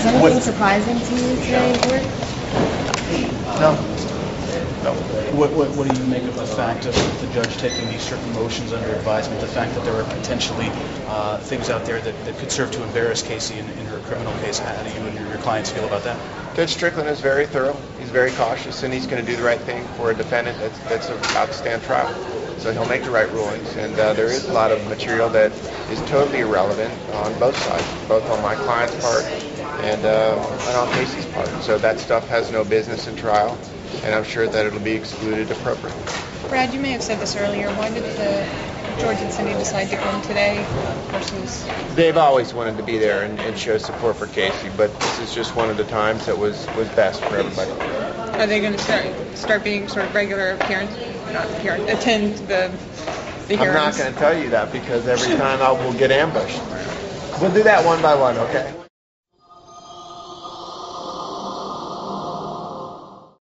Is anything surprising to you today in court? No. No. What, what, what do you make of the fact of the judge taking these certain motions under advisement, the fact that there are potentially uh, things out there that, that could serve to embarrass Casey in, in her criminal case? How do you and your, your clients feel about that? Judge Strickland is very thorough. He's very cautious, and he's going to do the right thing for a defendant that's, that's about to stand trial. So he'll make the right rulings. And uh, there is a lot of material that is totally irrelevant on both sides, both on my client's part and, uh, and on Casey's part. So that stuff has no business in trial, and I'm sure that it'll be excluded appropriately. Brad, you may have said this earlier. Why did the George and Cindy decide to come today versus? They've always wanted to be there and, and show support for Casey, but this is just one of the times that was, was best for everybody. Are they going to start start being sort of regular appearance, not appearance, attend the the hearings? I'm not going to tell you that because every time I will get ambushed. We'll do that one by one, okay?